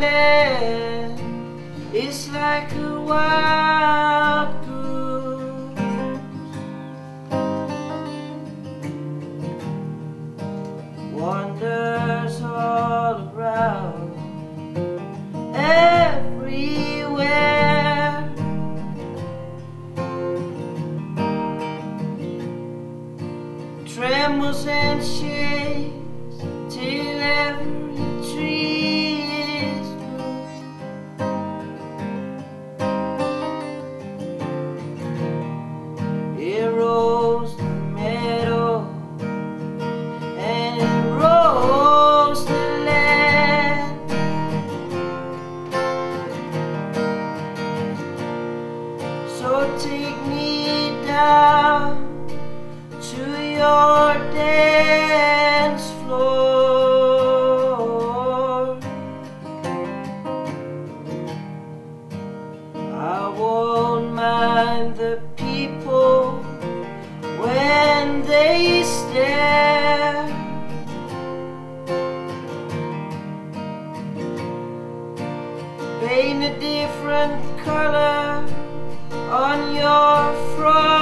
land is like a wild goose. Wanders all around everywhere. Trembles and shakes till every So take me down to your dance floor. I won't mind the people when they stare. Paint a different color on your front.